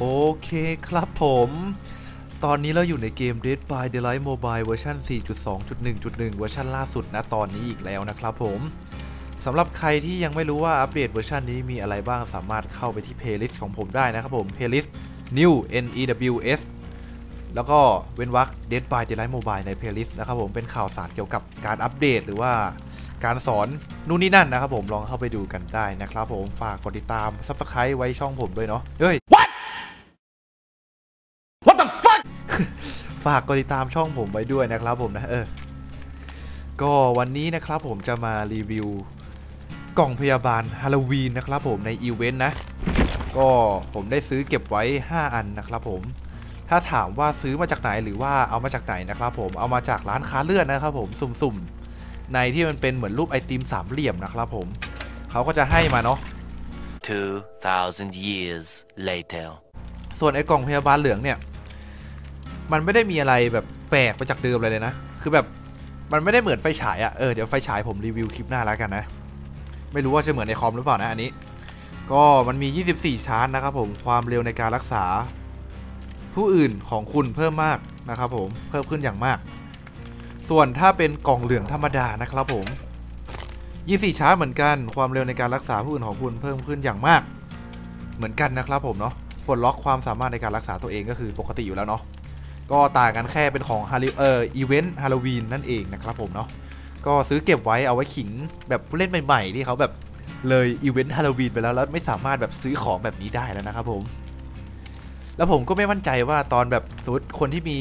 โอเคครับผม ตอนนี้เราอยู่ในเกม Dead by Daylight Mobile เวอร์ชัน4.2.1.1 เวอร์ชันล่าสุดนะตอนนี้อีกแล้วนะครับผมสำหรับใครที่ยังไม่รู้ว่าอัปเดตเวอร์ชันนี้มีอะไรบ้างสามารถเข้าไปที่ playlist ของผมได้นะครับผม playlist news n e w s แล้วก็เว้นวรรค Dead by Daylight Mobile ใน playlist นะครับผมเป็นข่าวสารเกี่ยวกับการอัปเดตหรือว่าการสอนนู่นนี่นั่นนะครับผมลองเข้าไปดูกันได้นะครับผมฝากกดติดตาม subscribe ไว้ช่องผมด้วยเนาะเฮ้ย ฝากกดติดตามช่องผมไว้ด้วยนะครับผมนะเออก็วันนี้นะครับผมจะมารีวิวกล่องพยาบาลฮาโลวีนนะครับผมในอีเวนต์นะ ก็ผมได้ซื้อเก็บไว้ 5 อันนะครับผม ถ้าถามว่าซื้อมาจากไหนหรือว่าเอามาจากไหนนะครับผมเอามาจากร้านค้าเลื่อนนะครับผมสุ่มๆ ในที่มันเป็นเหมือนรูปไอติมสามเหลี่ยมนะครับผมเขาก็จะให้มาเนาะ2,000 years later. ส่วนไอ้กล่องพยาบาลเหลืองเนี่ย มันไม่ได้มีอะไรแบบแปลกไปจากเดิมอะไรเลยนะ คือแบบมันไม่ได้เหมือนไฟฉายอะ่ะเออเดี๋ยวไฟฉายผมรีวิวคลิปหน้าแล้วกันนะ ไม่รู้ว่าจะเหมือนในคอมหรือเปล่านะอันนี้ ก็มันมี 24 ชาร์จนะครับผม ความเร็วในการรักษา ผู้อื่นของคุณเพิ่มมากนะครับผม เพิ่มขึ้นอย่างมาก ส่วนถ้าเป็นกล่องเหลืองธรรมดานะครับผม 24 ชาร์จเหมือนกัน ความเร็วในการรักษาผู้อื่นของคุณเพิ่มขึ้นอย่างมาก เหมือนกันนะครับผมเนาะ ปลดล็อกความสามารถในการรักษาตัวเองก็คือปกติอยู่แล้วเนาะ ก็ต่างกันแค่เป็นของฮาริเอออีเวนต์ฮาโลวีนนั่นเองนะครับผมเนาะก็ซื้อเก็บไว้เอาไว้ขิงแบบผู้เล่นใหม่ๆที่เขาแบบเลยอีเวนต์ฮาโลวีนไปแล้วแล้วไม่สามารถแบบซื้อของแบบนี้ได้แล้วนะครับผม แล้วผมก็ไม่มั่นใจว่าตอนแบบสมมติคนที่มี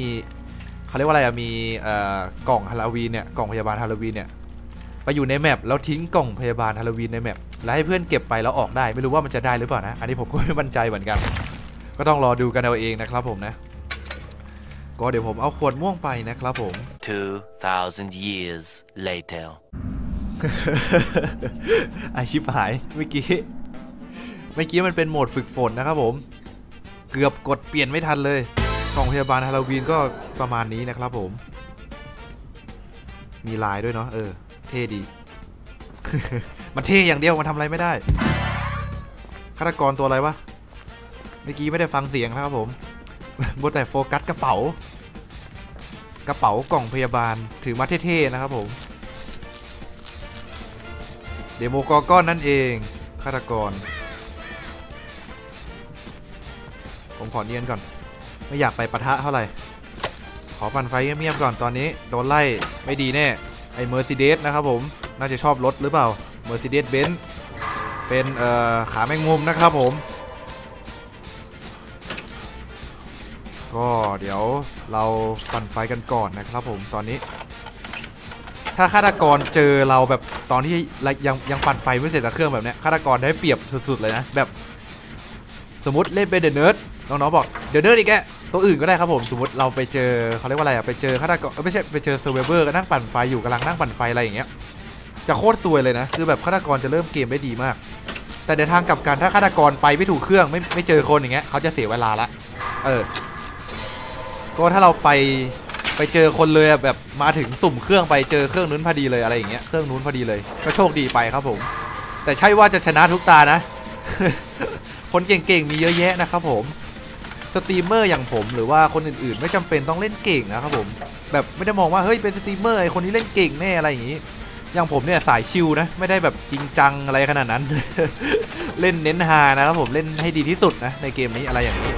เขาเรียกว่าอะไรอะมีอ่อกล่องฮาโลวีนเนี่ยกล่องพยาบาลฮาโลวีนเนี่ยไปอยู่ใน map แล้วทิ้งกล่องพยาบาลฮาโลวีนใน mapแล้วให้เพื่อนเก็บไปแล้วออกได้ไม่รู้ว่ามันจะได้หรือเปล่านะ อันนี้ผมก็ไม่มั่นใจเหมือนกัน ก็ต้องรอดูกันเอาเองนะครับผมนะ ก็เดี๋ยวผมเอาขวดม่วงไปนะครับผม 2,000 years later. ไอชิบหายเมื่อกี้เมื่อกี้มันเป็นโหมดฝึกฝนนะครับผม เกือบกดเปลี่ยนไม่ทันเลยกล่องพยาบาลฮาโลวีนก็ประมาณนี้นะครับผม มีลายด้วยเนาะเออ เท่ดี มันเท่อย่างเดียวมันทำอะไรไม่ได้ฆาตกรตัวอะไรวะเมื่อกี้ไม่ได้ฟังเสียงนะครับผมบนแต่โฟกัสกระเป๋า กระเป๋ากล่องพยาบาลถือมาเท่ๆนะครับผม Demogorgon นั่นเองฆาตกร ผมขอเนียนก่อน ไม่อยากไปปะทะเท่าไหร่ ขอปั่นไฟเงียบๆก่อนตอนนี้ โดนไล่ไม่ดีแน่ ไอ้เมอร์ซิเดสนะครับผม น่าจะชอบรถหรือเปล่าเมอร์ซิเดสเบนซ์เป็นเอ่อขาแมงมุมนะครับผม ก็เดี๋ยวเราปั่นไฟกันก่อนนะครับผมตอนนี้ ถ้าฆาตกรเจอเราแบบตอนที่ยังยังปั่นไฟไม่เสร็จจากเครื่องแบบเนี้ยฆาตกรได้เปรียบสุดๆเลยนะแบบสมมติเล่นเป็น The Nurse น้องๆบอก The Nurse อีกแกตัวอื่นก็ได้ครับผมสมมติเราไปเจอเขาเรียกว่าอะไรอะไปเจอฆาตกรไม่ใช่ไปเจอ survivor ก็นั่งปั่นไฟอยู่กำลังนั่งปั่นไฟอะไรอย่างเงี้ยจะโคตรซวยเลยนะคือแบบฆาตกรจะเริ่มเกมได้ดีมาก แต่ในทางกลับกันถ้าฆาตกรไปไม่ถูกเครื่องไม่ไม่เจอคนอย่างเงี้ยเขาจะเสียเวลาละเออ ก็ถ้าเราไปไปเจอคนเลยอแบบมาถึงสุ่มเครื่องไปเจอเครื่องนู้นพอดีเลยอะไรอย่างเงี้ยเครื่องนู้นพอดีเลย ก็โชคดีไปครับผม แต่ใช่ว่าจะชนะทุกตานะ คนเก่งๆมีเยอะแยะนะครับผมสตรีมเมอร์อย่างผมหรือว่าคนอื่นๆ ไม่จำเป็นต้องเล่นเก่งนะครับผมแบบไม่ได้มองว่าเฮ้ยเป็นสตรีมเมอร์ไอคนนี้เล่นเก่งแน่อะไรอย่างงี้ อย่างผมเนี่ยสายชิวนะไม่ได้แบบจริงจังอะไรขนาดนั้น เล่นเน้นฮานะครับผมเล่นให้ดีที่สุดนะในเกมนี้อะไรอย่างนี้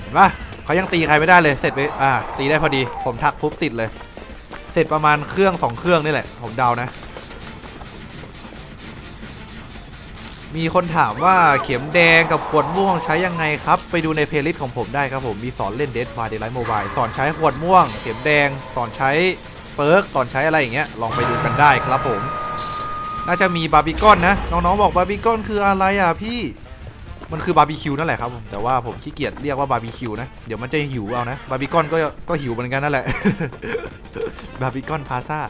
เห็นปะ เขายังตีใครไม่ได้เลยเสร็จไปอ่าตีได้พอดี ผมทักปุ๊บติดเลย เสร็จประมาณเครื่องสองเครื่องนี่แหละ ผมเดานะ มีคนถามว่าเข็มแดงกับขวดม่วงใช้ยังไงครับ ไปดูในเพลย์ลิสต์ของผมได้ครับผมมีสอนเล่น Dead by Daylight Mobile สอนใช้ขวดม่วง เข็มแดงสอนใช้ perk สอนใช้อะไรอย่างเงี้ยลองไปดูกันได้ครับผมน่าจะมีบาร์บีกอนนะ น้องๆบอกบาร์บีกอนคืออะไรอะพี่ มันคือบาร์บีคิวนั่นแหละครับผมแต่ว่าผมขี้เกียจเรียกว่าบาร์บีคิวนะเดี๋ยวมันจะหิวเอานะบาร์บีกอนก็ก็หิวเหมือนกันนั่นแหละบาร์บีกอนพลาซ่า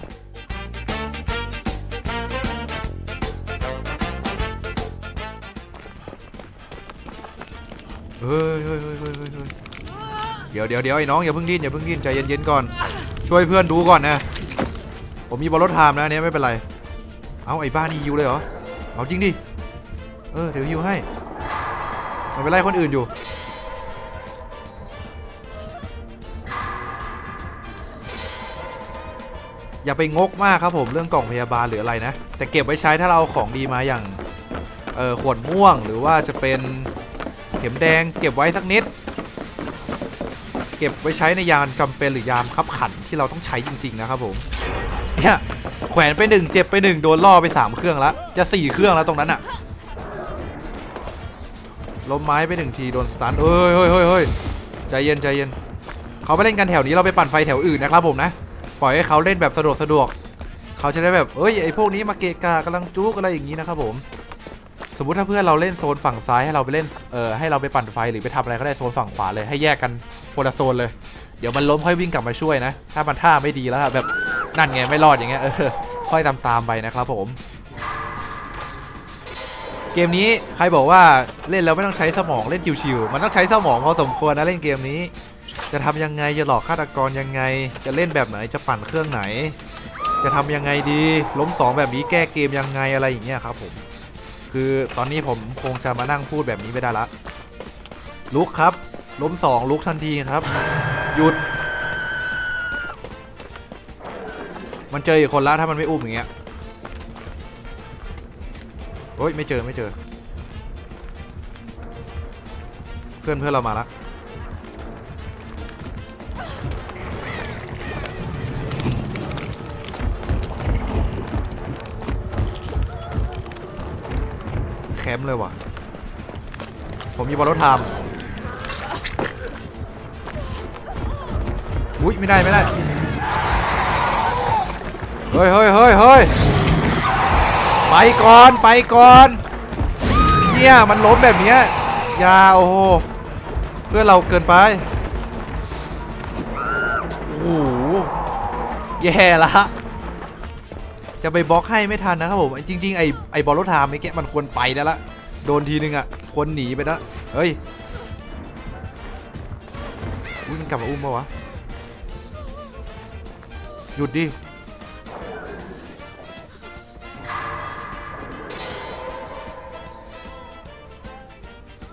เฮ้ยเฮ้ยเฮ้ยเฮ้ยเดี๋ยวเดี๋ยวเดี๋ยวไอ้น้องอย่าเพิ่งดิ้นอย่าเพิ่งดิ้นใจเย็นๆก่อน ช่วยเพื่อนดูก่อนนะ ผมมี Borrowed Time นะเนี้ยไม่เป็นไร เอาไอ้บ้านี่ยิวเลยเหรอ เอาจริงดิ เออเดี๋ยวยิวให้ มันไปไล่คนอื่นอยู่ อย่าไปงกมากครับผมเรื่องกล่องพยาบาลหรืออะไรนะ แต่เก็บไว้ใช้ถ้าเราของดีมาอย่างเออขวดม่วงหรือว่าจะเป็นเข็มแดงเก็บไว้สักนิด เก็บไว้ใช้ในยามจำเป็นหรือยามคับขันที่เราต้องใช้จริง ๆ นะครับผมเนี่ยแขวนไปหนึ่งเจ็บไปหนึ่งโดนล่อไปสามเครื่องแล้วจะสี่เครื่องแล้วตรงนั้นอะ่ะ ล้มไม้ไปหนึ่งทีโดนสตันเฮ้ยเฮ้ยเฮ้ยเฮ้ยใจเย็นใจเย็นเขาไปเล่นกันแถวนี้เราไปปั่นไฟแถวอื่นนะครับผมนะ ปล่อยให้เขาเล่นแบบสะดวกสะดวก เขาจะได้แบบเอ้ยไอพวกนี้มาเกะกะกำลังจุกอะไรอย่างนี้นะครับผม สมมุติถ้าเพื่อนเราเล่นโซนฝั่งซ้ายให้เราไปเล่นเอ่อให้เราไปปั่นไฟหรือไปทำอะไรก็ได้โซนฝั่งขวาเลยให้แยกกันคนละโซนเลย เดี๋ยวมันล้มค่อยวิ่งกลับมาช่วยนะ ถ้ามันท่าไม่ดีแล้วแบบนั่นไงไม่รอดอย่างเงี้ยเออค่อยตามตามไปนะครับผม เกมนี้ใครบอกว่าเล่นแล้วไม่ต้องใช้สมองเล่นชิวๆมันต้องใช้สมองพอสมควรนะเล่นเกมนี้ จะทำยังไงจะหลอกฆาตกรยังไง จะเล่นแบบไหนจะปั่นเครื่องไหน จะทำยังไงดีล้มสองแบบนี้แก้เกมยังไงอะไรอย่างเงี้ยครับผมคือตอนนี้ผมคงจะมานั่งพูดแบบนี้ไม่ได้ละลุกครับ ล้มสองลุกทันทีครับ หยุด มันเจออีกคนละถ้ามันไม่อุ้มอย่างเงี้ย โอ้ยไม่เจอไม่เจอ เพื่อนเพื่อนเรามาละแคมป์เลยว่ะ ผมมีบอลรถไทม์อุ้ยไม่ได้ไม่ได้ เฮ้ยเฮ้ยเฮ้ยเฮ้ย ไปก่อนไปก่อน เนี่ยมันล้มแบบเนี้ยยาโอ้โหเพื่อเราเกินไปโอ้โหแย่ละจะไปบล็อกให้ไม่ทันนะครับผมจริง ๆ ไอไอบอลรถไทม์ไม่แกมันควรไปแล้วละโดนทีนึงอะควรหนีไปแล้วเฮ้ยอุ้ยมันกลับมาอุ้มปะวะหยุดดิ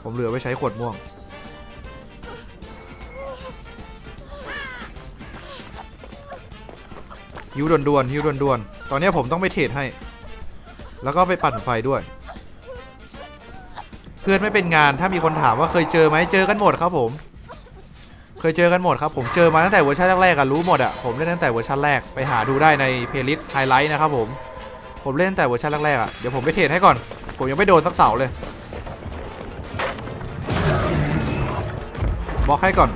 ผมเหลือไว้ใช้ขวดม่วง ฮิวด่วนๆฮิวด่วนๆตอนนี้ผมต้องไปเทรดให้ แล้วก็ไปปั่นไฟด้วย เพื่อนไม่เป็นงานถ้ามีคนถามว่าเคยเจอไหมเจอกันหมดครับผม เคยเจอกันหมดครับผมเจอมาตั้งแต่เวอร์ชันแรกๆอะรู้หมดอะผมเล่นตั้งแต่เวอร์ชันแรกไปหาดูได้ในเพลย์ลิสต์ไฮไลท์นะครับผมผมเล่นตั้งแต่เวอร์ชันแรกๆอะเดี๋ยวผมไป trade ให้ก่อน ผมยังไม่โดนสักเสาเลย บล็อกให้ก่อน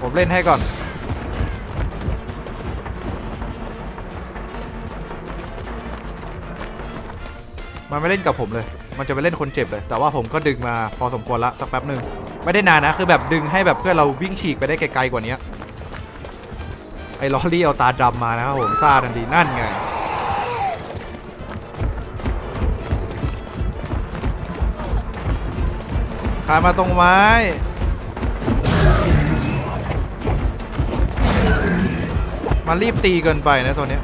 ผมเล่นให้ก่อน มันไม่เล่นกับผมเลย มันจะไปเล่นคนเจ็บเลย แต่ว่าผมก็ดึงมาพอสมควรละสักแป๊บหนึ่ง ไม่ได้นานนะ คือแบบดึงให้แบบเพื่อเราวิ่งฉีกไปได้ไกลๆกว่านี้ อ้ลอรี่เอาตาดำมานะครับผมซาทันทีนั่นไงขายมาตรงไม้มันรีบตีเกินไปนะตัวเนี้ย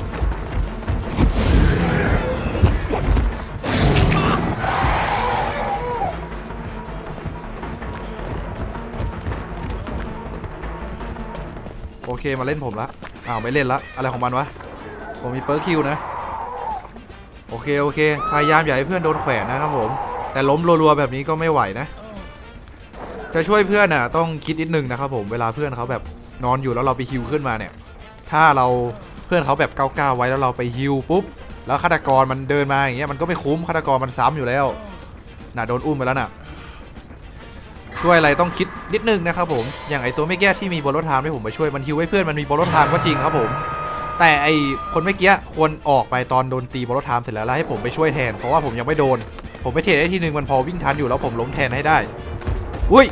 โอเค มาเล่นผมละ อ้าวไม่เล่นละอะไรของมันวะผมมีเปิร์คิวนะ โอเคโอเคพยายามอย่าให้เพื่อนโดนแขวนนะครับผม แต่ล้มรัวๆแบบนี้ก็ไม่ไหวนะ จะช่วยเพื่อนน่ะต้องคิดนิดนึงนะครับผมเวลาเพื่อนเขาแบบนอนอยู่แล้วเราไปฮิวขึ้นมาเนี่ย ถ้าเราเพื่อนเขาแบบก้าวๆไว้แล้วเราไปฮิวปุ๊บแล้วฆาตกรมันเดินมาอย่างเงี้ยมันก็ไม่คุ้มฆาตกรมันซ้ำอยู่แล้วน่ะโดนอุ้มไปแล้วน่ะ ช่วยอะไรต้องคิดนิดนึงนะครับผมอย่างไอตัวไม่แก้ที่มีบอลรถทามที่ผมไปช่วยมันฮิวให้เพื่อนมันมีบอลรถทามก็จริงครับผมแต่ไอคนเมื่อกี้ควรออกไปตอนโดนตีบอลรถทามเสร็จแล้วแล้วให้ผมไปช่วยแทนเพราะว่าผมยังไม่โดน ผมไปเทรดได้ทีนึงมันพอวิ่งทันอยู่แล้วผมล้มแทนให้ได้อุ้ย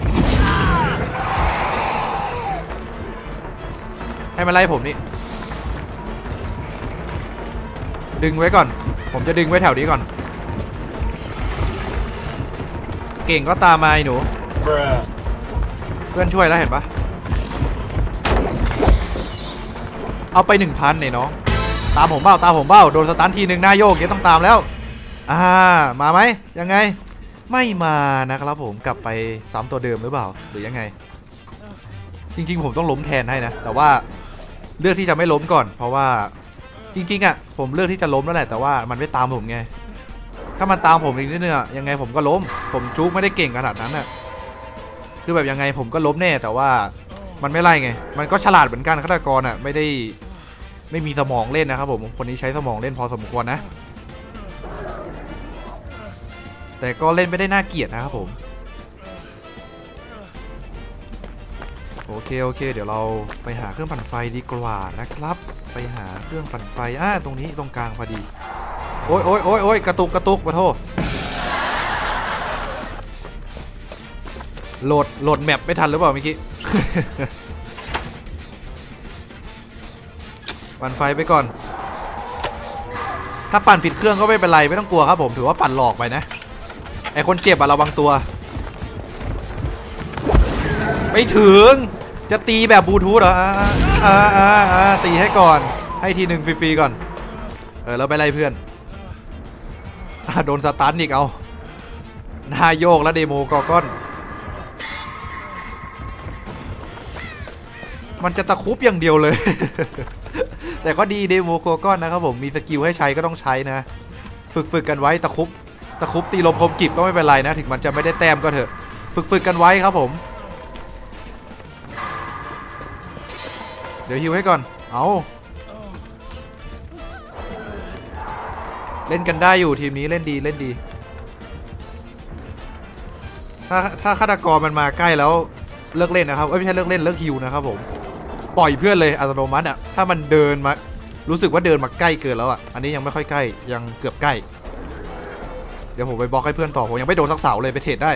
ให้มันไล่ผมนี่ดึงไว้ก่อน ผมจะดึงไว้แถวนี้ก่อน เก่งก็ตามมาไอ้หนู เพื่อนช่วยแล้วเห็นปะเอาไปหนึ่งพันเนี่ยน้องตามผมเบ้าตามผมเบ้าโดนสตันทีหนึ่งหน้าโยกเดี๋ยวต้องตามแล้ว อ่ามาไหมยังไง ไม่มานะครับผมกลับไปซ้ำตัวเดิมหรือเปล่าหรือยังไง จริง ๆ ผมต้องล้มแทนให้นะ แต่ว่าเลือกที่จะไม่ล้มก่อน เพราะว่าจริง ๆอะ่ะ ผมเลือกที่จะล้มแล้วแหละแต่ว่ามันไม่ตามผมไงถ้ามันตามผมอีกนิดนึงอะยังไงผมก็ล้ม ผมจุกไม่ได้เก่งขนาดนั้นอะ คือแบบยังไงผมก็ล้มแน่แต่ว่ามันไม่ไล่ไง มันก็ฉลาดเหมือนกันฆาตกรอะไม่ได้ไม่มีสมองเล่นนะครับผมคนนี้ใช้สมองเล่นพอสมควรนะ แต่ก็เล่นไม่ได้น่าเกลียดนะครับผม โอเคโอเค เดี๋ยวเราไปหาเครื่องปั่นไฟดีกว่านะครับ ไปหาเครื่องปั่นไฟอ่าตรงนี้ตรงกลางพอดี โอ้ยโอ้ยโอ้ยโอ้ยกระตุกกระตุกมาโทษ โหลดโหลดแมปไม่ทันหรือเปล่าเมื่อกี้ปั่นไฟไปก่อน ถ้าปั่นผิดเครื่องก็ไม่เป็นไรไม่ต้องกลัวครับผมถือว่าปั่นหลอกไปนะ ไอคนเจ็บอะระวังตัว ไม่ถึง จะตีแบบบลูทูธเหรออ่าอ่าอ่าอ่าตีให้ก่อน ให้ทีหนึ่งฟรีๆก่อน เออแล้วไปไล่เพื่อนอโดน stun อีกเอาหน้าโยกแล้ว Demogorgon มันจะตะคุบอย่างเดียวเลย แต่ก็ดี Demogorgon นะครับผมมีสกิลให้ใช้ก็ต้องใช้นะ ฝึกฝึกกันไว้ตะคุบตะคุบตีลมคมกิบก็ไม่เป็นไรนะ ถึงมันจะไม่ได้แต้มก็เถอะ ฝึกฝึกกันไว้ครับผม เดี๋ยวฮิวให้ก่อน เอาเล่นกันได้อยู่ทีมนี้เล่นดีเล่นดี ถ้าถ้าฆาตกรมันมาใกล้แล้วเลิกเล่นนะครับ เอ้ยไม่ใช่เลิกเล่นเลิกฮิวนะครับผม ปล่อยเพื่อนเลยอัตโนมัติอะถ้ามันเดินมารู้สึกว่าเดินมาใกล้เกินแล้วอะอันนี้ยังไม่ค่อยใกล้ยังเกือบใกล้ เดี๋ยวผมไปบล็อกให้เพื่อนต่อผมยังไม่โดนสักเสาเลยไปเทรดได้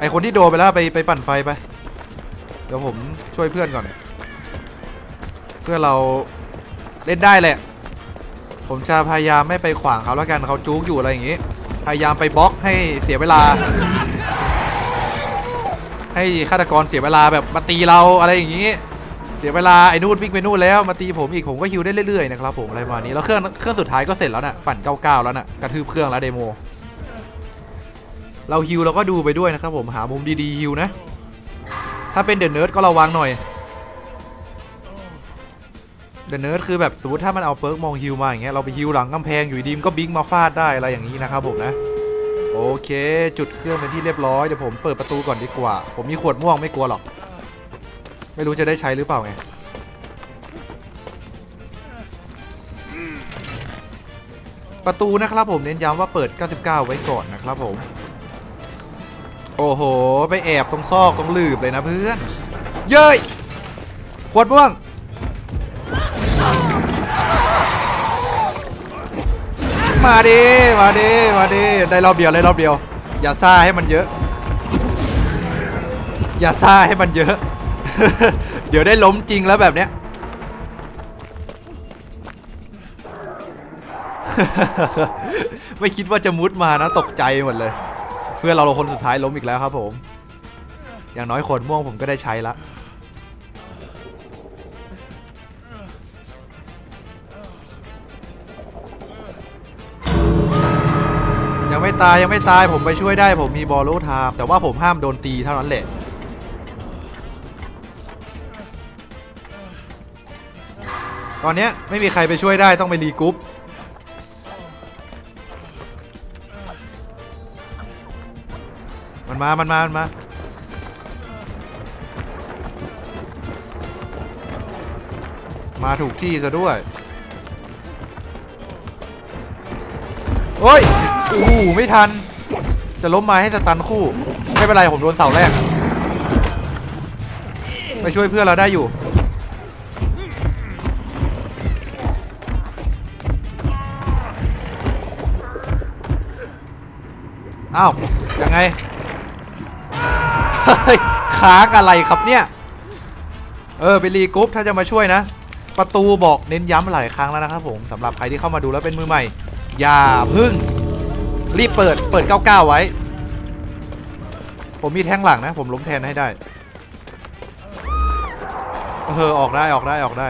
ไอคนที่โดนไปแล้วไปไปปั่นไฟไป เดี๋ยวผมช่วยเพื่อนก่อน เพื่อนเราเล่นได้แหละ ผมจะพยายามไม่ไปขวางเขาแล้วกันเขา juke อยู่อะไรอย่างงี้ พยายามไปบล็อกให้เสียเวลา ให้ฆาตกรเสียเวลาแบบมาตีเราอะไรอย่างงี้ เสียเวลาไอ้นู่นวิ่งไปนู่นแล้วมาตีผมอีกผมก็ฮิวได้เรื่อยๆนะครับผมอะไรประมาณนี้แล้วเครื่องเครื่องสุดท้ายก็เสร็จแล้วน่ะปั่น99แล้วน่ะกระทืบเครื่องแล้วเดโมเราฮิวเราก็ดูไปด้วยนะครับผมหามุมดีๆฮิวนะ ถ้าเป็น The Nurse ก็ระวังหน่อย The Nurse คือแบบสมมติถ้ามันเอา perk มอง heal มาอย่างเงี้ยเราไปฮิวหลังกำแพงอยู่ดีมันก็ blink มาฟาดได้อะไรอย่างนี้นะครับผมนะโอเค จุดเครื่องเป็นที่เรียบร้อยเดี๋ยวผมเปิดประตูก่อนดีกว่า ผมมีขวดม่วงไม่กลัวหรอก ไม่รู้จะได้ใช้หรือเปล่าไงประตูนะครับผมเน้นย้ำว่าเปิด 99 ไว้ก่อนนะครับผม โอ้โห ไปแอบตรงซอกตรงลืบเลยนะเพื่อน เย้ยขวดม่วง มาดิมาดิมาดิได้รอบเดียวได้รอบเดียว อย่าซ่าให้มันเยอะ อย่าซ่าให้มันเยอะ เดี๋ยวได้ล้มจริงแล้วแบบเนี้ยไม่คิดว่าจะมุดมานะตกใจหมดเลย เพื่อนเราคนสุดท้ายล้มอีกแล้วครับผม อย่างน้อยขนม่วงผมก็ได้ใช้ละยังไม่ตายยังไม่ตายผมไปช่วยได้ผมมีบอลโลไทามแต่ว่าผมห้ามโดนตีเท่านั้นแหละ ตอนเนี้ยไม่มีใครไปช่วยได้ต้องไปรีกรุ๊ปมันมา มันมา มันมา มาถูกที่ซะด้วย โอ้ยโอ้โหไม่ทัน จะล้มม้ให้สตันคู่ ไม่เป็นไร ผมโดนเสาแรก ไปช่วยเพื่อนเราได้อยู่ อ้าวยังไงค้างอะไรครับเนี่ย เออไปรีกรุ๊ปถ้าจะมาช่วยนะ ประตูบอกเน้นย้ำหลายครั้งแล้วนะครับผมสำหรับใครที่เข้ามาดูแล้วเป็นมือใหม่ อย่าพึ่ง รีบเปิดเปิด99ไว้ ผมมีแท่งหลังนะ ผมล้มแทนให้ได้ เออออกได้ออกได้ออกได้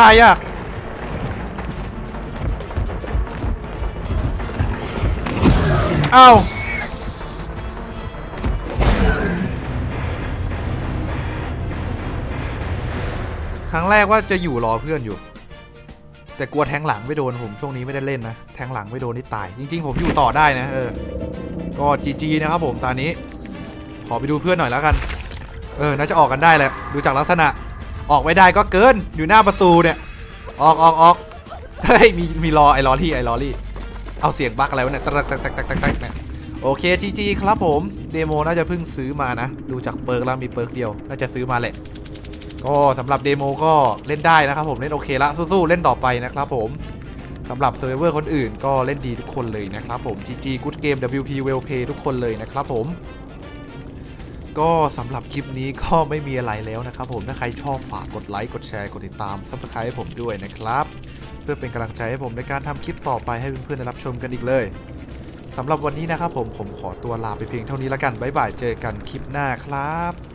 ตายอะ อ้าวครั้งแรกว่าจะอยู่รอเพื่อนอยู่ แต่กลัวแทงหลังไม่โดนผมช่วงนี้ไม่ได้เล่นนะ แทงหลังไม่โดนนี่ตาย จริง ๆ ผมอยู่ต่อได้นะเออก็ GG นะครับผมตอนนี้ ขอไปดูเพื่อนหน่อยแล้วกัน เออ น่าจะออกกันได้แหละดูจากลักษณะออกไม่ได้ก็เกินอยู่หน้าประตูเนี่ย ออกออกออกเฮ้ยมีมีรอไอ้ Laurie ไอ้ Laurie เอาเสียง bug อะไรวะเนี่ยตักตักตักตักตักตักเนี่ย โอเค GG ครับผม เดโมน่าจะเพิ่งซื้อมานะ ดูจาก perk แล้วมี perk เดียว น่าจะซื้อมาแหละ ก็สำหรับเดโมก็เล่นได้นะครับผมเล่นโอเคละสู้ๆเล่นต่อไปนะครับผมสำหรับ survivor คนอื่นก็เล่นดีทุกคนเลยนะครับผม GG Good Game WP Well Play ทุกคนเลยนะครับผม ก็สำหรับคลิปนี้ก็ไม่มีอะไรแล้วนะครับผม ถ้าใครชอบฝากกดไลค์ กดแชร์ กดติดตาม Subscribe ให้ผมด้วยนะครับ เพื่อเป็นกำลังใจให้ผมในการทำคลิปต่อไปให้เพื่อนๆได้รับชมกันอีกเลย สำหรับวันนี้นะครับผมผมขอตัวลาไปเพียงเท่านี้แล้วกันบ๊ายบายเจอกันคลิปหน้าครับ